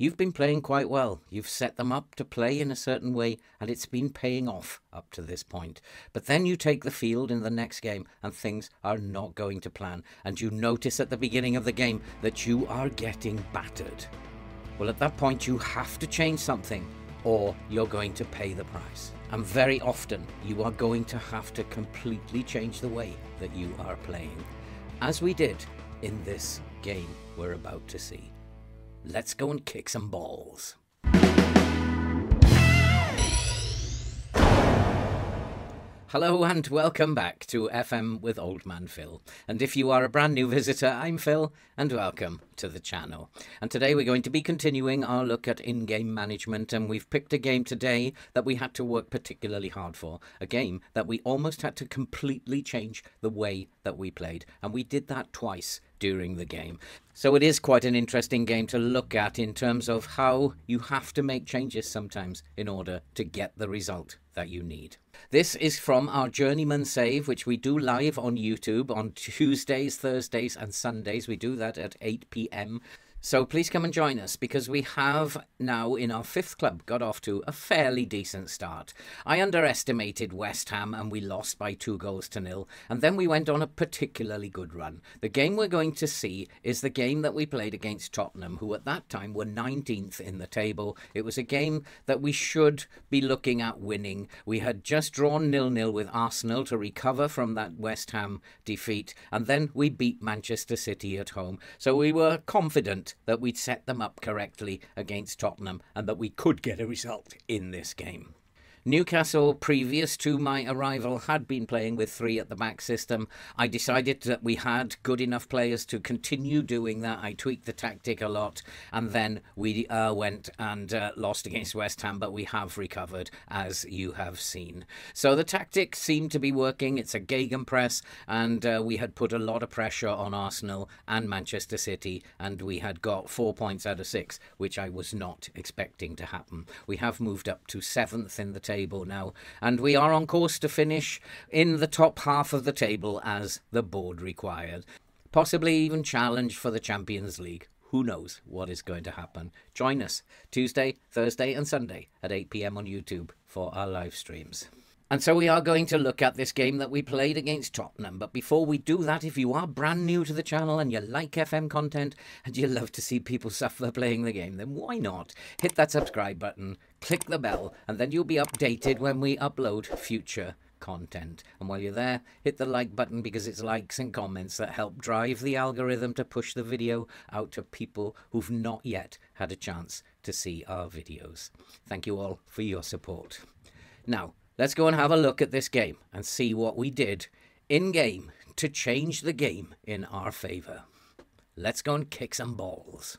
You've been playing quite well. You've set them up to play in a certain way, and it's been paying off up to this point. But then you take the field in the next game, and things are not going to plan, and you notice at the beginning of the game that you are getting battered. Well, at that point, you have to change something, or you're going to pay the price. And very often, you are going to have to completely change the way that you are playing, as we did in this game we're about to see. Let's go and kick some balls. Hello and welcome back to FM with Old Man Phil. And if you are a brand new visitor, I'm Phil and welcome to the channel. And today we're going to be continuing our look at in game management. And we've picked a game today that we had to work particularly hard for. A game that we almost had to completely change the way that we played. And we did that twice during the game. So it is quite an interesting game to look at in terms of how you have to make changes sometimes in order to get the result that you need. This is from our Journeyman Save, which we do live on YouTube on Tuesdays, Thursdays, and Sundays. We do that at 8 p.m. So please come and join us because we have now in our fifth club got off to a fairly decent start. I underestimated West Ham and we lost by two goals to nil, and then we went on a particularly good run. The game we're going to see is the game that we played against Tottenham, who at that time were 19th in the table. It was a game that we should be looking at winning. We had just drawn nil nil with Arsenal to recover from that West Ham defeat, and then we beat Manchester City at home. So we were confident that we'd set them up correctly against Tottenham and that we could get a result in this game. Newcastle, previous to my arrival, had been playing with three at the back system. I decided that we had good enough players to continue doing that. I tweaked the tactic a lot, and then we uh, went and uh, lost against West Ham, but we have recovered, as you have seen. So the tactic seemed to be working. It's a gegenpress, and uh, we had put a lot of pressure on Arsenal and Manchester City, and we had got four points out of six, which I was not expecting to happen. We have moved up to seventh in the table table now, and we are on course to finish in the top half of the table as the board required. Possibly even challenge for the Champions League. Who knows what is going to happen? Join us Tuesday, Thursday, and Sunday at 8 pm on YouTube for our live streams. And so we are going to look at this game that we played against Tottenham. But before we do that, if you are brand new to the channel and you like FM content and you love to see people suffer playing the game, then why not hit that subscribe button, click the bell, and then you'll be updated when we upload future content. And while you're there, hit the like button because it's likes and comments that help drive the algorithm to push the video out to people who've not yet had a chance to see our videos. Thank you all for your support. Now, Let's go and have a look at this game and see what we did in game to change the game in our favour. Let's go and kick some balls.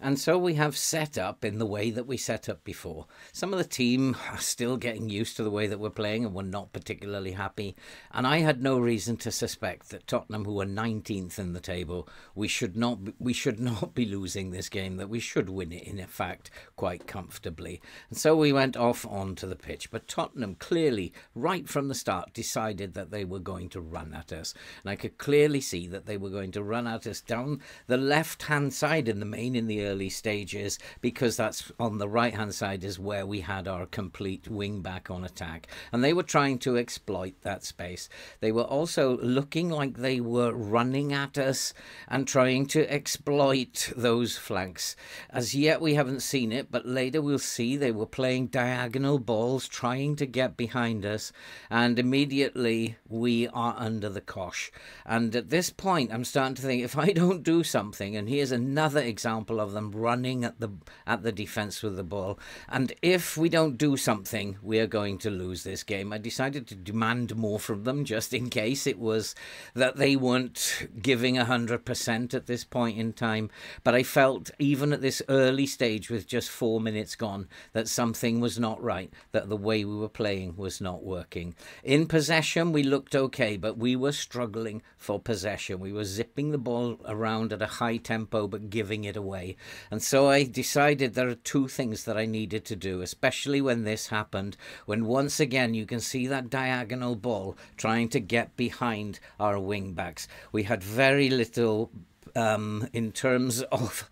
And so we have set up in the way that we set up before. Some of the team are still getting used to the way that we're playing and were not particularly happy. And I had no reason to suspect that Tottenham, who were 19th in the table, we should not be, we should not be losing this game. That we should win it in fact quite comfortably. And so we went off onto the pitch. But Tottenham clearly, right from the start, decided that they were going to run at us. And I could clearly see that they were going to run at us down the left hand side in the main in the early stages because that's on the right hand side is where we had our complete wing back on attack. And they were trying to exploit that space. They were also looking like they were running at us and trying to exploit those flanks. As yet, we haven't seen it, but later we'll see they were playing diagonal balls, trying to get behind us, and immediately we are under the cosh. And at this point, I'm starting to think if I don't do something, and here's another example of them running at the at the defense with the ball. And if we don't do something, we are going to lose this game. I decided to demand more from them just in case it was that they weren't giving 100% at this point in time. But I felt even at this early stage with just 4 minutes gone that something was not right, that the way we were playing was not working. In possession, we looked okay, but we were struggling for possession. We were zipping the ball around at a high tempo but giving it away. And so I decided there are two things that I needed to do, especially when this happened, when once again you can see that diagonal ball trying to get behind our wing backs. We had very little um, in terms of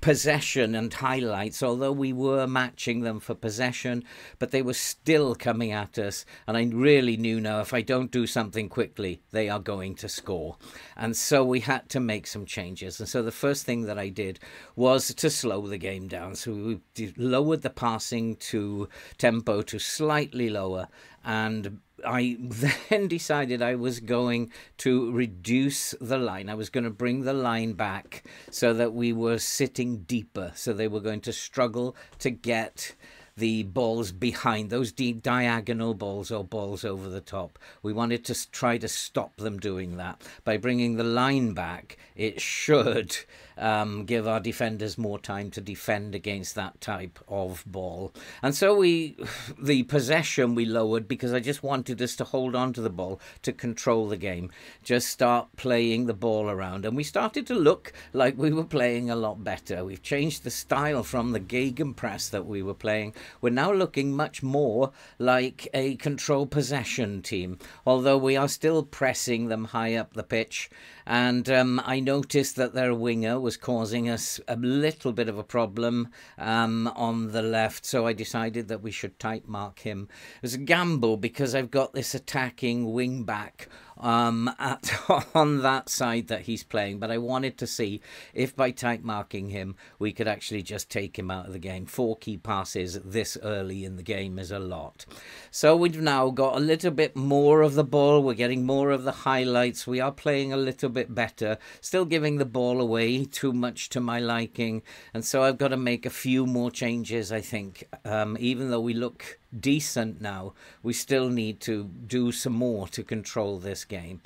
possession and highlights, although we were matching them for possession, but they were still coming at us. And I really knew now if I don't do something quickly, they are going to score. And so we had to make some changes. And so the first thing that I did was to slow the game down. So we lowered the passing to tempo to slightly lower and I then decided I was going to reduce the line. I was going to bring the line back so that we were sitting deeper. So they were going to struggle to get the balls behind those deep diagonal balls or balls over the top. We wanted to try to stop them doing that by bringing the line back. It should um, give our defenders more time to defend against that type of ball. And so we, the possession we lowered because I just wanted us to hold on to the ball to control the game, just start playing the ball around. And we started to look like we were playing a lot better. We've changed the style from the gegenpress that we were playing. We're now looking much more like a control possession team, although we are still pressing them high up the pitch and um, I noticed that their winger was causing us a little bit of a problem um, on the left, so I decided that we should tight mark him. It was a gamble because I've got this attacking wing back um, at, on that side that he's playing. But I wanted to see if by tight marking him, we could actually just take him out of the game. Four key passes this early in the game is a lot. So we've now got a little bit more of the ball. We're getting more of the highlights. We are playing a little bit better. Still giving the ball away too much to my liking. And so I've got to make a few more changes, I think. Um, even though we look decent now, we still need to do some more to control this game.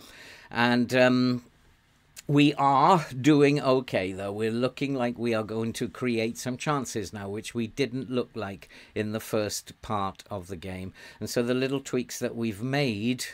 And um, we are doing okay, though. We're looking like we are going to create some chances now, which we didn't look like in the first part of the game. And so the little tweaks that we've made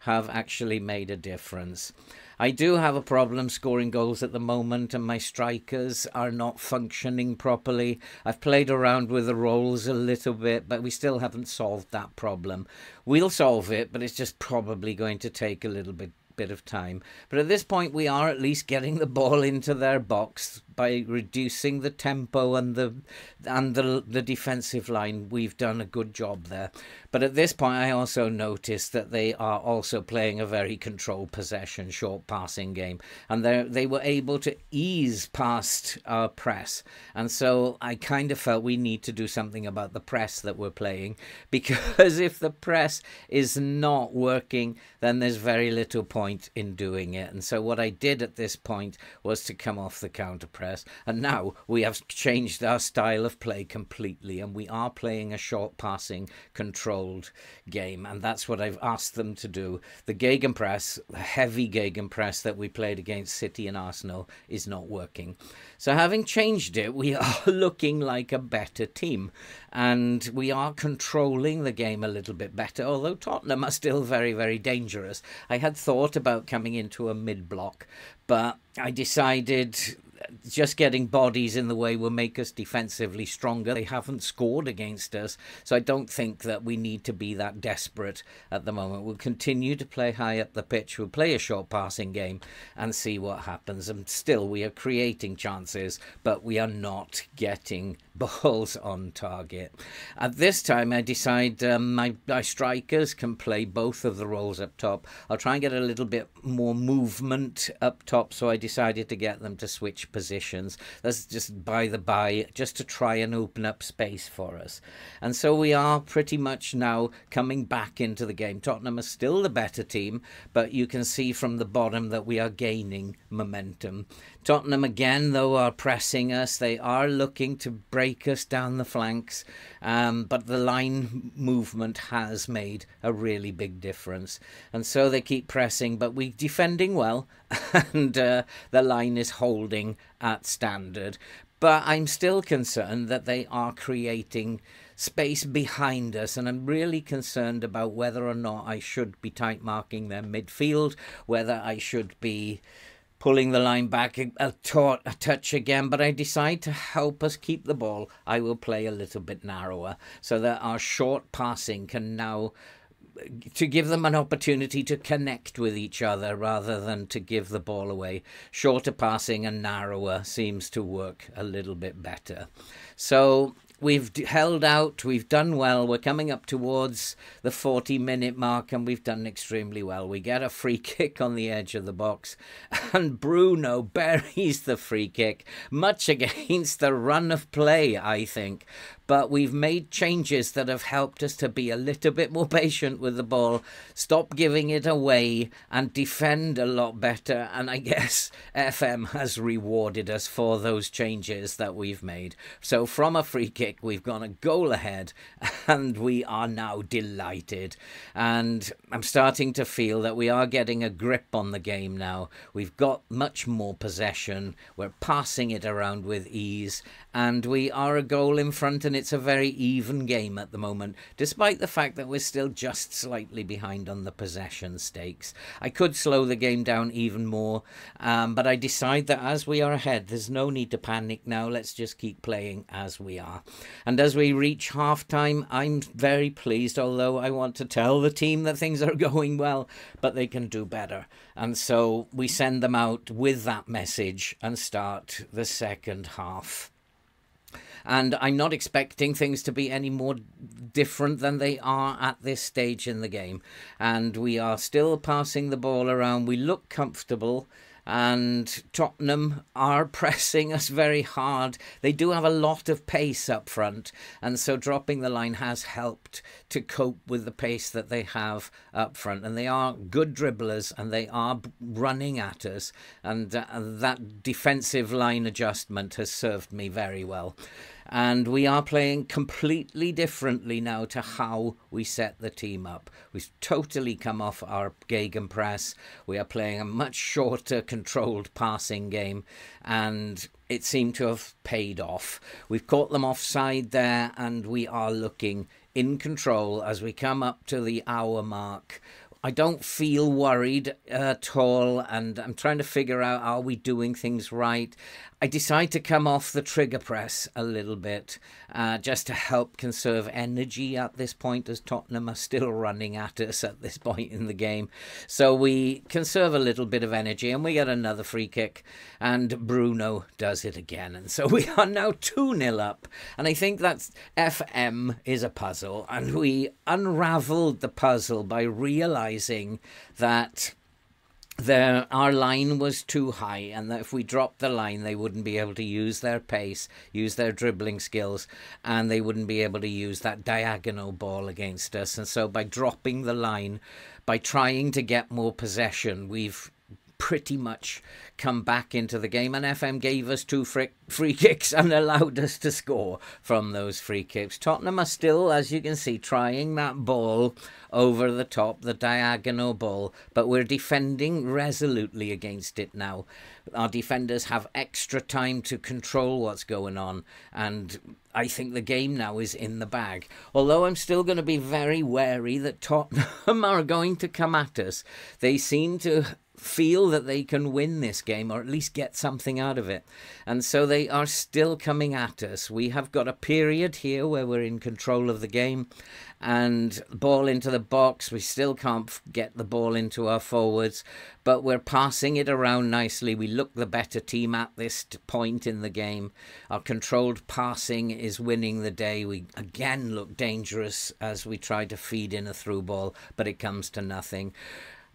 have actually made a difference. I do have a problem scoring goals at the moment, and my strikers are not functioning properly. I've played around with the roles a little bit, but we still haven't solved that problem. We'll solve it, but it's just probably going to take a little bit bit of time. But at this point, we are at least getting the ball into their box by reducing the tempo and the and the the defensive line. We've done a good job there. But at this point, I also noticed that they are also playing a very controlled possession, short passing game, and they they were able to ease past our press. And so I kind of felt we need to do something about the press that we're playing, because if the press is not working, then there's very little point in doing it. And so what I did at this point was to come off the counter press, and now we have changed our style of play completely, and we are playing a short passing controlled game, and that's what I've asked them to do. The Gegenpress, the heavy Gegenpress that we played against City and Arsenal, is not working. So, having changed it, we are looking like a better team, and we are controlling the game a little bit better, although Tottenham are still very, very dangerous. I had thought about coming into a mid block, but I decided just getting bodies in the way will make us defensively stronger. They haven't scored against us, so I don't think that we need to be that desperate at the moment. We'll continue to play high up the pitch. We'll play a short passing game and see what happens. And still, we are creating chances, but we are not getting balls on target. At this time, I decide um, my, my strikers can play both of the roles up top. I'll try and get a little bit more movement up top, so I decided to get them to switch positions. That's just by the by, just to try and open up space for us. And so we are pretty much now coming back into the game. Tottenham are still the better team, but you can see from the bottom that we are gaining momentum. Tottenham again, though, are pressing us. They are looking to break us down the flanks, um, but the line movement has made a really big difference. And so they keep pressing, but we're defending well, and uh, the line is holding at standard. But I'm still concerned that they are creating space behind us, and I'm really concerned about whether or not I should be tight marking their midfield, whether I should be pulling the line back a, a, a, touch again, but I decide to help us keep the ball. I will play a little bit narrower so that our short passing can now to give them an opportunity to connect with each other rather than to give the ball away. Shorter passing and narrower seems to work a little bit better. So we've held out, we've done well. We're coming up towards the 40 minute mark and we've done extremely well. We get a free kick on the edge of the box and Bruno buries the free kick, much against the run of play, I think but we've made changes that have helped us to be a little bit more patient with the ball, stop giving it away, and defend a lot better. And I guess FM has rewarded us for those changes that we've made. So from a free kick, we've gone a goal ahead, and we are now delighted. And I'm starting to feel that we are getting a grip on the game now. We've got much more possession, we're passing it around with ease, and we are a goal in front and it's a very even game at the moment, despite the fact that we're still just slightly behind on the possession stakes. I could slow the game down even more, um, but I decide that as we are ahead, there's no need to panic now. Let's just keep playing as we are. And as we reach half time, I'm very pleased, although I want to tell the team that things are going well, but they can do better. And so we send them out with that message and start the second half and I'm not expecting things to be any more different than they are at this stage in the game. And we are still passing the ball around. We look comfortable and Tottenham are pressing us very hard. They do have a lot of pace up front, and so dropping the line has helped to cope with the pace that they have up front. And they are good dribblers, and they are running at us, and uh, that defensive line adjustment has served me very well and we are playing completely differently now to how we set the team up. We've totally come off our gegenpress. We are playing a much shorter, controlled passing game, and it seemed to have paid off. We've caught them offside there, and we are looking in control as we come up to the hour mark. I don't feel worried at all, and I'm trying to figure out are we doing things right. I decide to come off the trigger press a little bit uh, just to help conserve energy at this point, as Tottenham are still running at us at this point in the game. So we conserve a little bit of energy and we get another free kick, and Bruno does it again. And so we are now 2 0 up. And I think that FM is a puzzle, and we unraveled the puzzle by realizing that their our line was too high and that if we dropped the line they wouldn't be able to use their pace use their dribbling skills and they wouldn't be able to use that diagonal ball against us. And so by dropping the line by trying to get more possession we've pretty much come back into the game, and FM gave us two free, kicks and allowed us to score from those free kicks. Tottenham are still, as you can see, trying that ball over the top, the diagonal ball, but we're defending resolutely against it now. Our defenders have extra time to control what's going on, and I think the game now is in the bag. Although I'm still going to be very wary that Tottenham are going to come at us. They seem to feel that they can win this game or at least get something out of it. And so they are still coming at us. We have got a period here where we're in control of the game and ball into the box. We still can't get the ball into our forwards, but we're passing it around nicely. We look the better team at this point in the game. Our controlled passing is winning the day. We again look dangerous as we try to feed in a through ball, but it comes to nothing.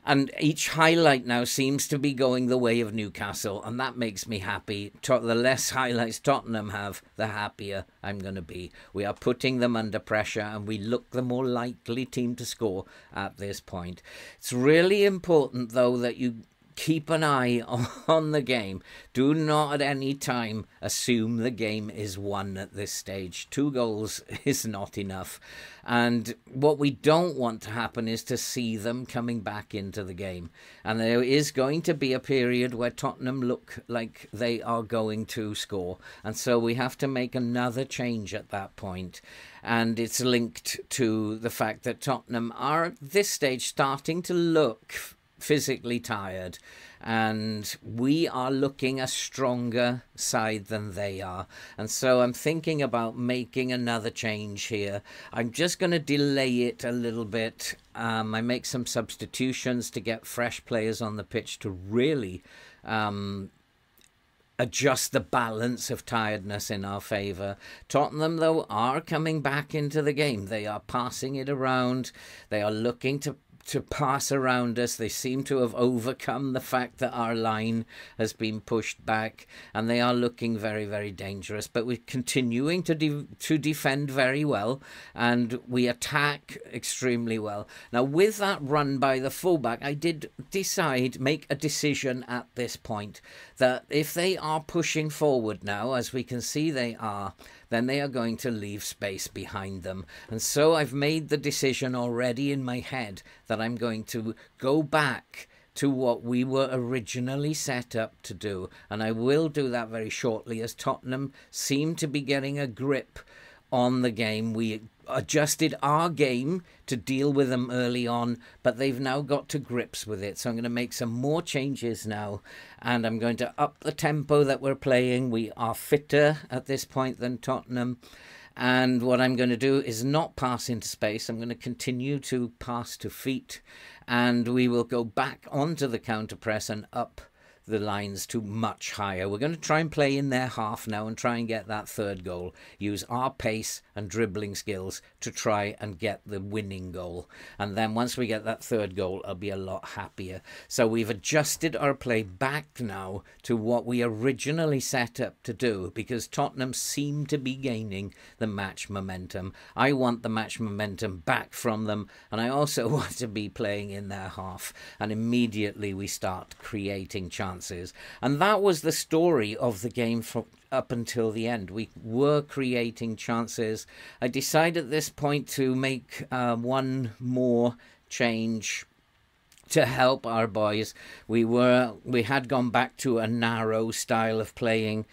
And each highlight now seems to be going the way of Newcastle, and that makes me happy. The less highlights Tottenham have, the happier I'm going to be. We are putting them under pressure, and we look the more likely team to score at this point. It's really important, though, that you keep an eye on the game. Do not at any time assume the game is won at this stage. Two goals is not enough. And what we don't want to happen is to see them coming back into the game. And there is going to be a period where Tottenham look like they are going to score. And so we have to make another change at that point. And it's linked to the fact that Tottenham are at this stage starting to look physically tired and we are looking a stronger side than they are. And so I'm thinking about making another change here. I'm just going to delay it a little bit. Um, I make some substitutions to get fresh players on the pitch to really um, adjust the balance of tiredness in our favour. Tottenham, though, are coming back into the game. They are passing it around. They are looking to to pass around us. They seem to have overcome the fact that our line has been pushed back, and they are looking very, very dangerous. But we're continuing to de- to defend very well, and we attack extremely well. Now, with that run by the fullback, I did decide, make a decision at this point that if they are pushing forward now, as we can see they are, then they are going to leave space behind them. And so I've made the decision already in my head that I'm going to go back to what we were originally set up to do. And I will do that very shortly as Tottenham seem to be getting a grip on the game. We adjusted our game to deal with them early on, but they've now got to grips with it. So I'm going to make some more changes now, and I'm going to up the tempo that we're playing. We are fitter at this point than Tottenham. And what I'm going to do is not pass into space. I'm going to continue to pass to feet, and we will go back onto the counter press and up the lines to much higher. We're going to try and play in their half now and try and get that third goal. Use our pace and dribbling skills to try and get the winning goal. And then once we get that third goal, I'll be a lot happier. So we've adjusted our play back now to what we originally set up to do because Tottenham seem to be gaining the match momentum. I want the match momentum back from them, and I also want to be playing in their half. And immediately we start creating chances chances. And that was the story of the game from up until the end. We were creating chances. I decided at this point to make uh, one more change to help our boys. We were we had gone back to a narrow style of playing,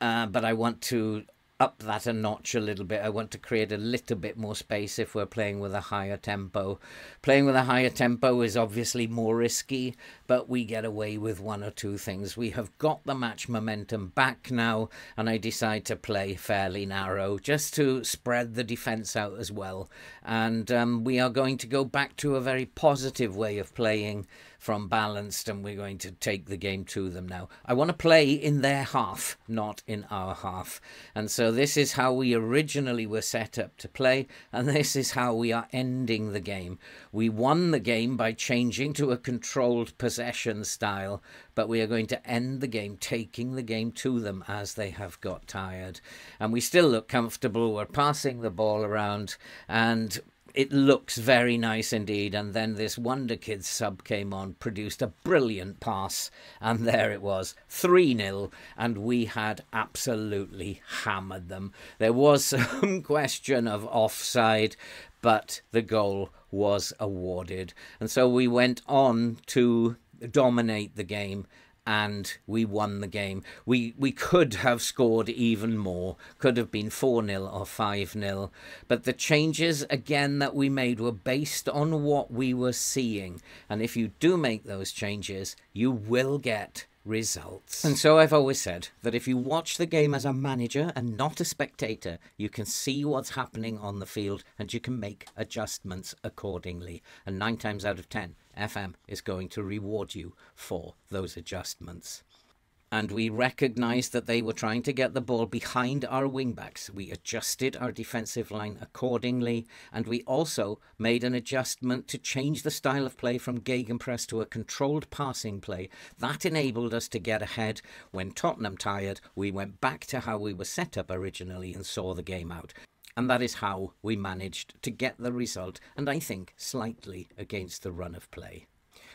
uh, but I want to up that a notch a little bit. I want to create a little bit more space if we're playing with a higher tempo. Playing with a higher tempo is obviously more risky, but we get away with one or two things. We have got the match momentum back now, and I decide to play fairly narrow just to spread the defence out as well. And um, we are going to go back to a very positive way of playing from balanced and we're going to take the game to them now. I want to play in their half, not in our half. And so this is how we originally were set up to play, and this is how we are ending the game. We won the game by changing to a controlled possession style, but we are going to end the game taking the game to them as they have got tired. And we still look comfortable. We're passing the ball around and it looks very nice indeed. And then this Wonder Kids sub came on, produced a brilliant pass, and there it was 3 0. And we had absolutely hammered them. There was some question of offside, but the goal was awarded. And so we went on to dominate the game and we won the game. We we could have scored even more, could have been 4 0 or 5 0. But the changes, again, that we made were based on what we were seeing. And if you do make those changes, you will get results. And so I've always said that if you watch the game as a manager and not a spectator, you can see what's happening on the field and you can make adjustments accordingly. And nine times out of ten, FM is going to reward you for those adjustments and we recognised that they were trying to get the ball behind our wingbacks. We adjusted our defensive line accordingly, and we also made an adjustment to change the style of play from gegenpress to a controlled passing play. That enabled us to get ahead. When Tottenham tired, we went back to how we were set up originally and saw the game out. And that is how we managed to get the result, and I think slightly against the run of play.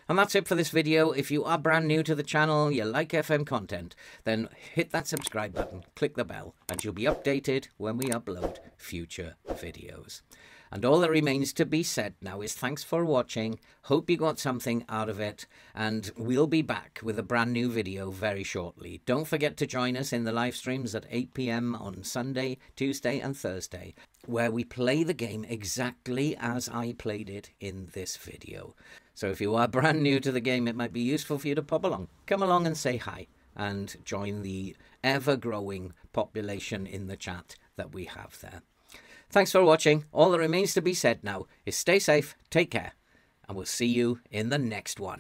And that's it for this video. If you are brand new to the channel, you like FM content, then hit that subscribe button, click the bell, and you'll be updated when we upload future videos. And all that remains to be said now is thanks for watching. Hope you got something out of it. And we'll be back with a brand new video very shortly. Don't forget to join us in the live streams at 8 p.m. on Sunday, Tuesday, and Thursday, where we play the game exactly as I played it in this video. So if you are brand new to the game, it might be useful for you to pop along. Come along and say hi and join the ever growing population in the chat that we have there. Thanks for watching. All that remains to be said now is stay safe, take care, and we'll see you in the next one.